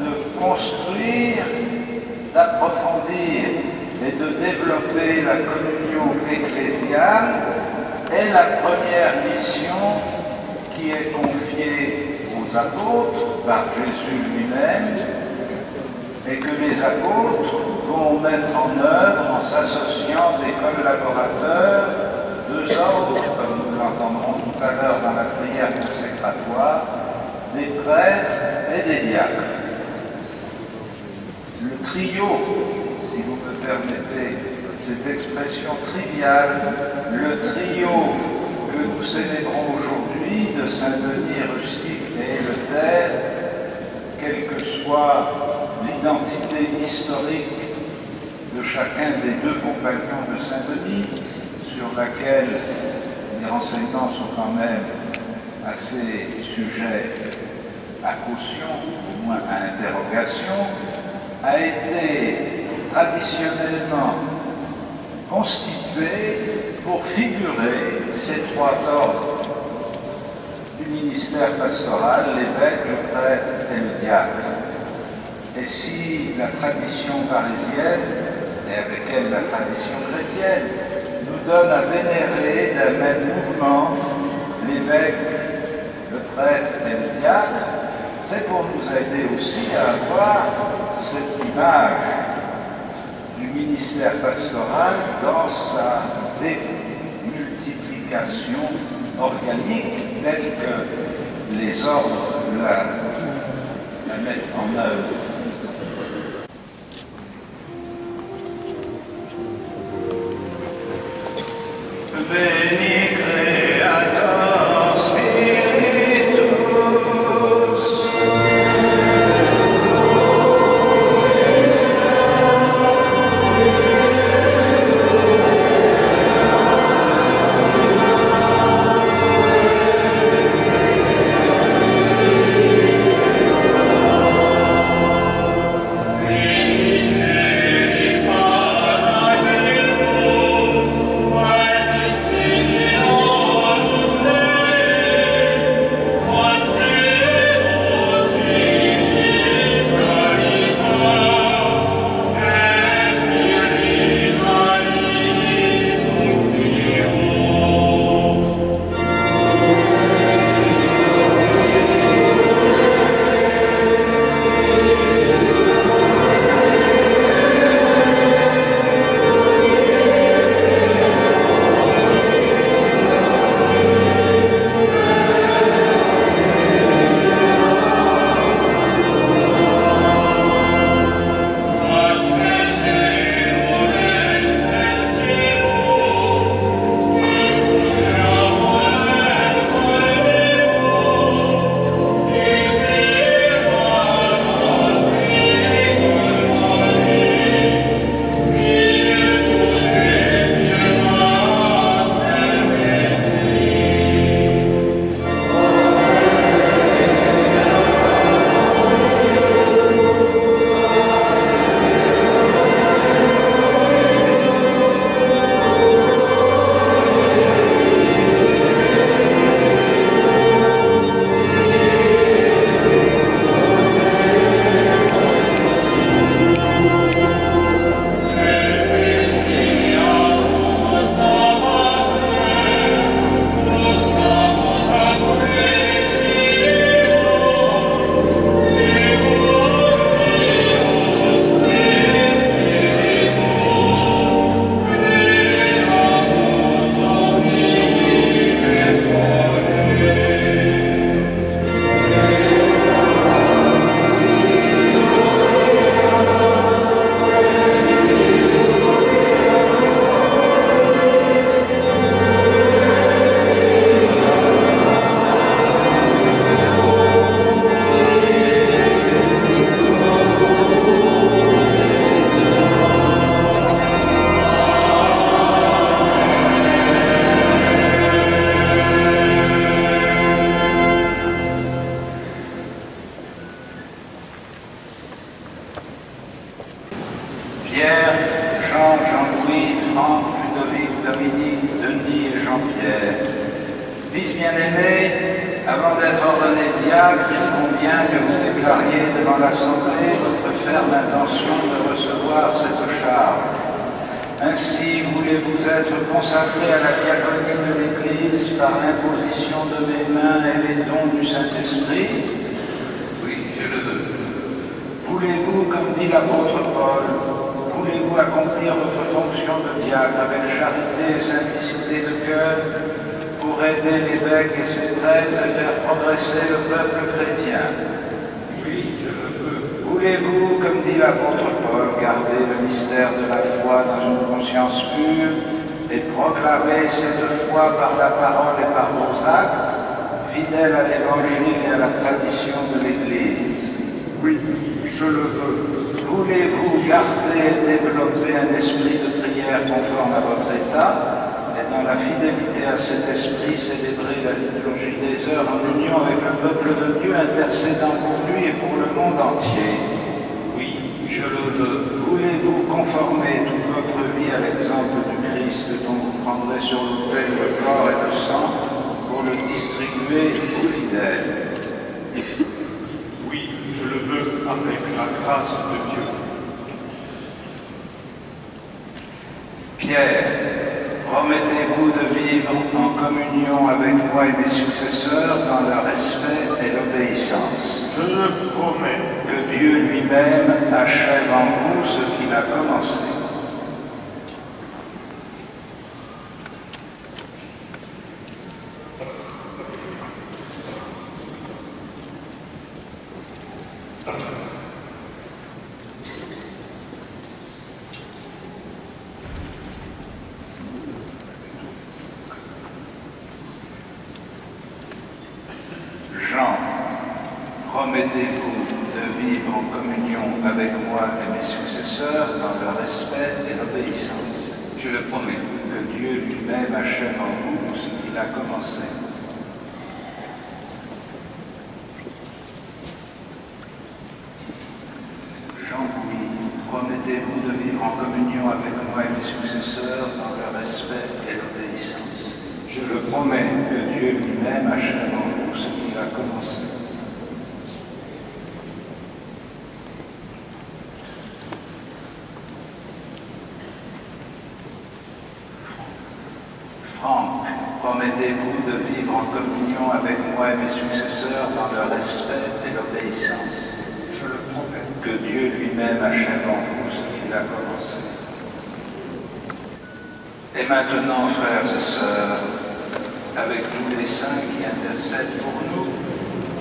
de construire, d'approfondir et de développer la communion ecclésiale est la première mission qui est confiée aux apôtres par Jésus lui-même et que les apôtres vont mettre en œuvre en s'associant des collaborateurs, deux ordres, comme nous l'entendrons tout à l'heure dans la prière consécratoire, des prêtres et des diacres. Le trio, si vous me permettez cette expression triviale, le trio que nous célébrons aujourd'hui de Saint-Denis, Rustique et Életerre, quelle que soit l'identité historique de chacun des deux compagnons de Saint-Denis, sur laquelle les renseignements sont quand même assez sujets à caution, au moins à interrogation, a été traditionnellement constitué pour figurer ces trois ordres du ministère pastoral, l'évêque, le prêtre et le diacre. Et si la tradition parisienne, et avec elle la tradition chrétienne, nous donne à vénérer d'un même mouvement l'évêque, le prêtre et le diacre, c'est pour nous aider aussi à avoir cette image du ministère pastoral dans sa démultiplication organique telle que les ordres la, la mettent en œuvre. Accomplir votre fonction de diacre avec charité et simplicité de cœur pour aider l'évêque et ses prêtres à faire progresser le peuple chrétien Oui, je le veux. Voulez-vous, comme dit l'apôtre Paul, garder le mystère de la foi dans une conscience pure et proclamer cette foi par la parole et par vos actes, fidèles à l'évangile et à la tradition de l'Église? Oui, je le veux. Voulez-vous garder et développer un esprit de prière conforme à votre état? Et dans la fidélité à cet esprit célébrer la liturgie des heures en union avec le peuple de Dieu intercédant pour lui et pour le monde entier. Oui, je le veux. Voulez-vous conformer toute votre vie à l'exemple du Christ dont vous prendrez sur l'autel le corps et le sang pour le distribuer aux fidèles Oui, je le veux avec la grâce de Dieu. Pierre, promettez-vous de vivre en communion avec moi et mes successeurs dans le respect et l'obéissance. Je le promets. Que Dieu lui-même achève en vous ce qu'il a commencé. Jean, promettez-vous de vivre en communion avec moi et mes successeurs dans le respect et l'obéissance. Je le promets. Que Dieu lui-même achève en vous ce qu'il a commencé. Jean-Louis, promettez-vous de vivre en communion avec moi et mes successeurs dans le respect et l'obéissance. Je le promets. Que Dieu lui-même achève en vous ce qu'il a commencé. Franck, promettez-vous de vivre en communion avec moi et mes successeurs dans le respect et l'obéissance. Je le promets. Que Dieu lui-même achève en vous ce qu'il a commencé. Et maintenant, frères et sœurs, avec tous les saints qui intercèdent pour nous,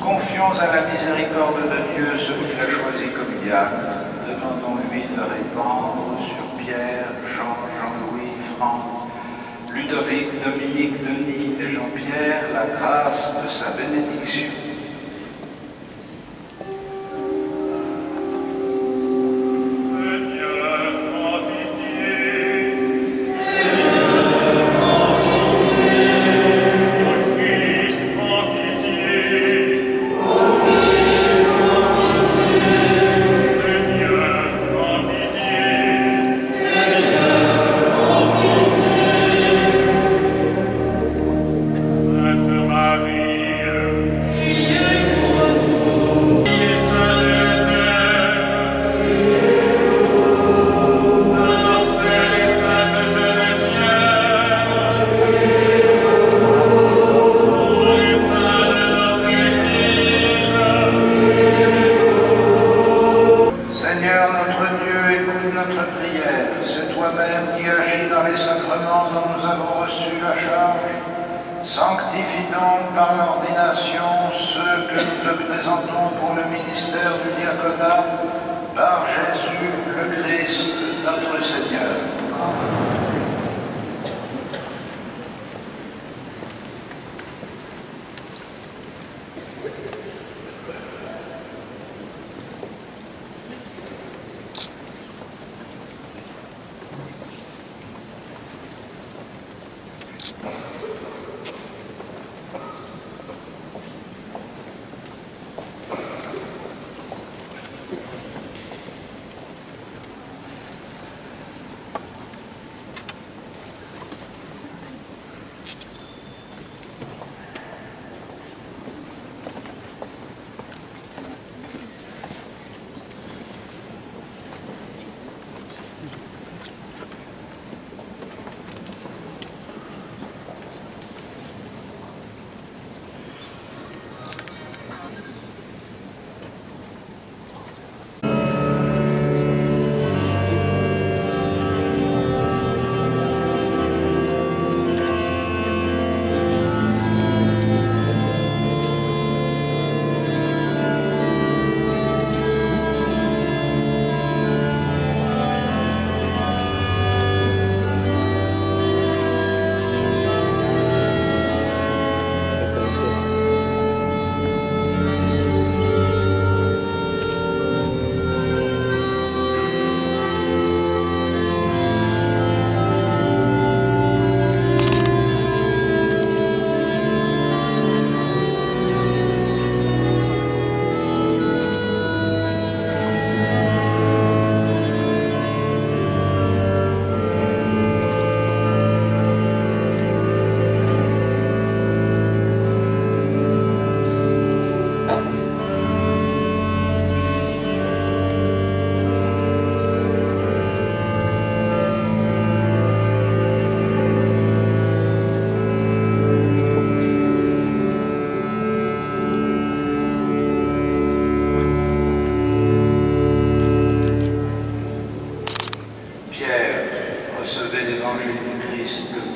confions à la miséricorde de Dieu ce qu'il a choisi comme diacre. Demandons-lui de répandre sur Pierre, Jean, Jean-Louis, Franck, Ludovic, Dominique, Denis et Jean-Pierre la grâce de sa bénédiction.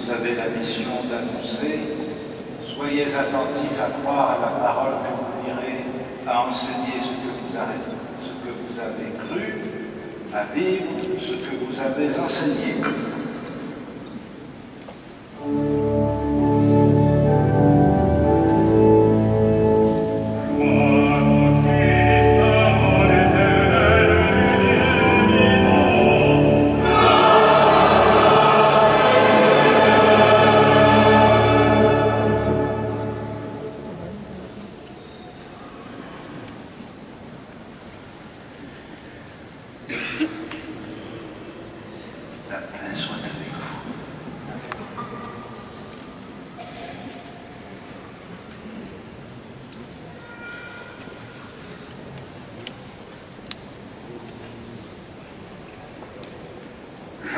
vous avez la mission d'annoncer. Soyez attentifs à croire à la parole que vous lirez, à enseigner ce que vous avez cru, à vivre ce que vous avez enseigné.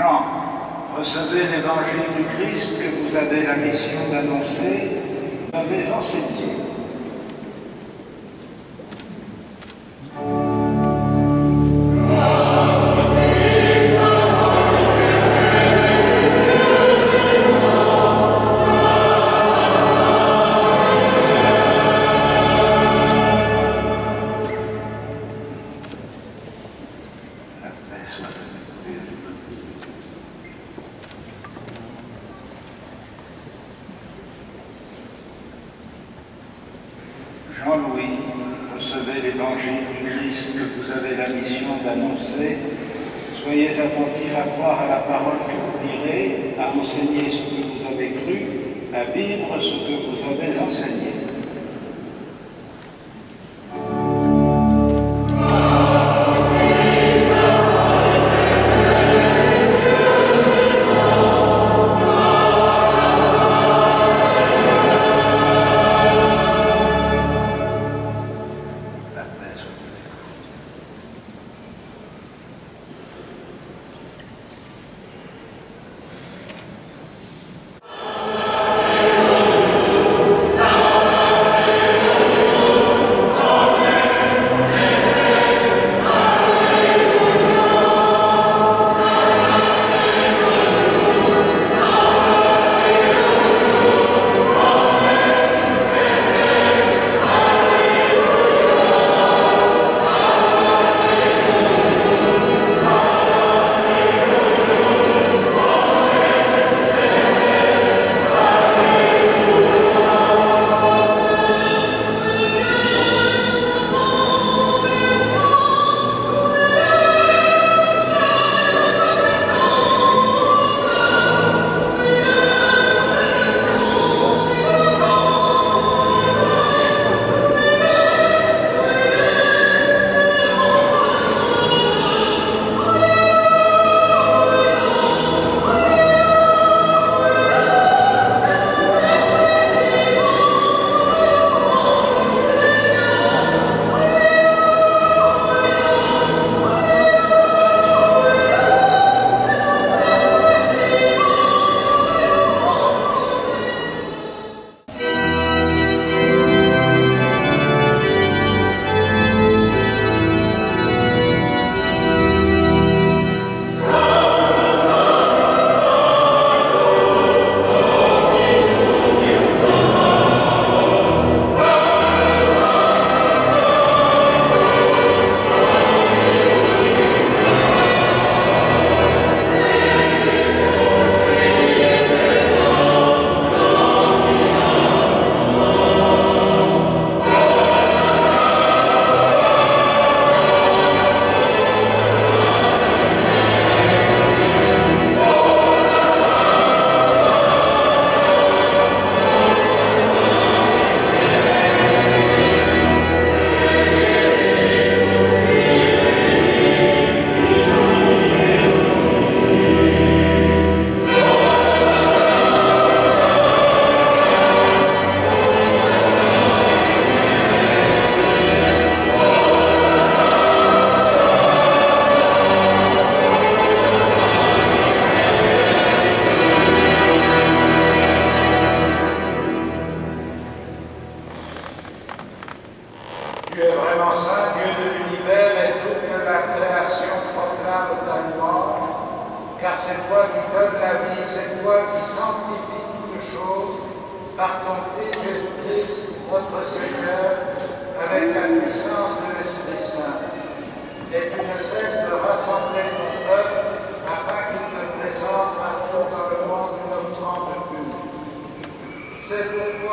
Jean, recevez l'évangile du Christ que vous avez la mission d'annoncer, vous avez enseigné. À croire à la parole que vous lirez, à enseigner ce que vous avez cru, à vivre ce que vous avez enseigné.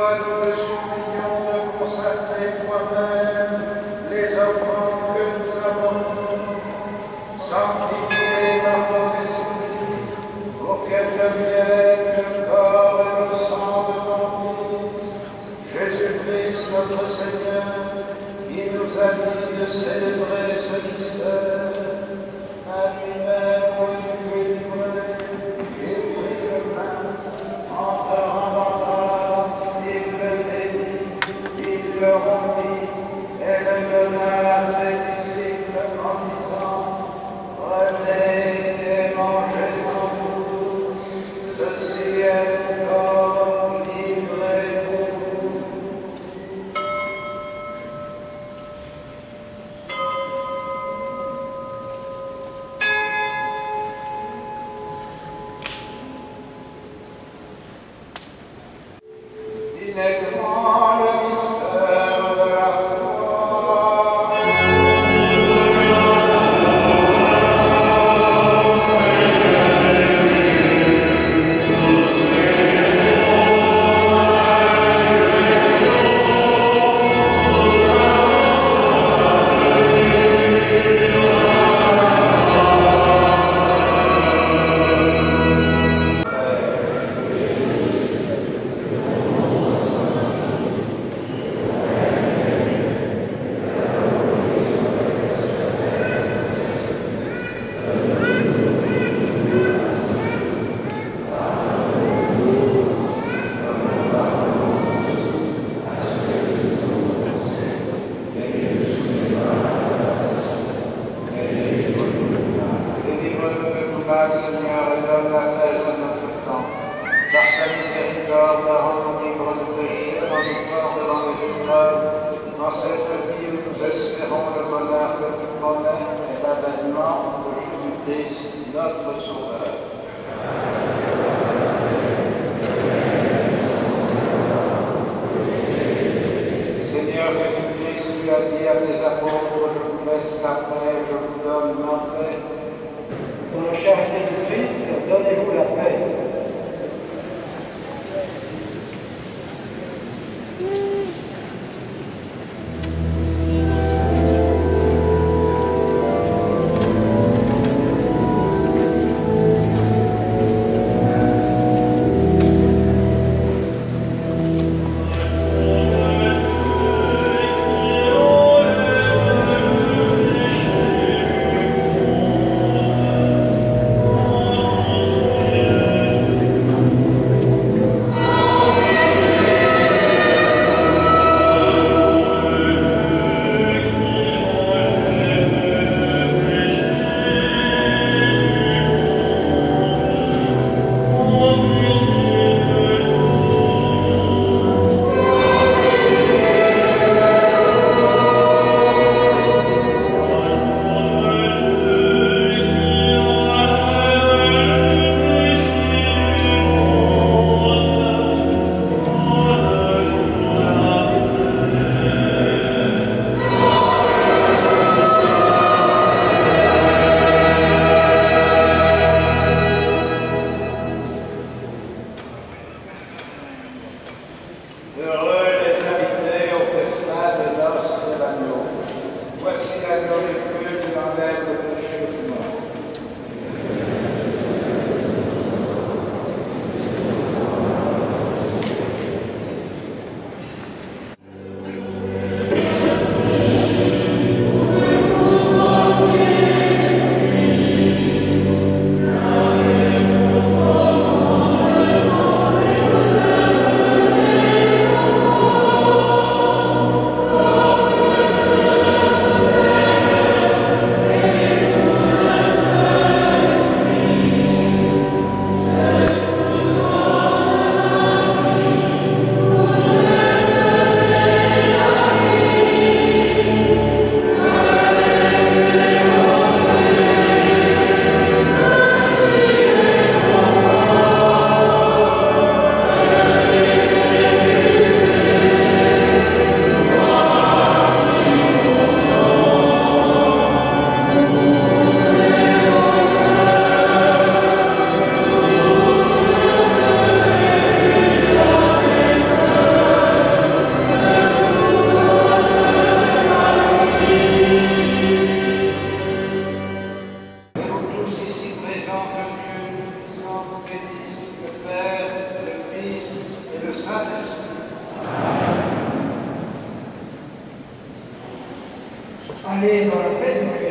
glória do Allez dans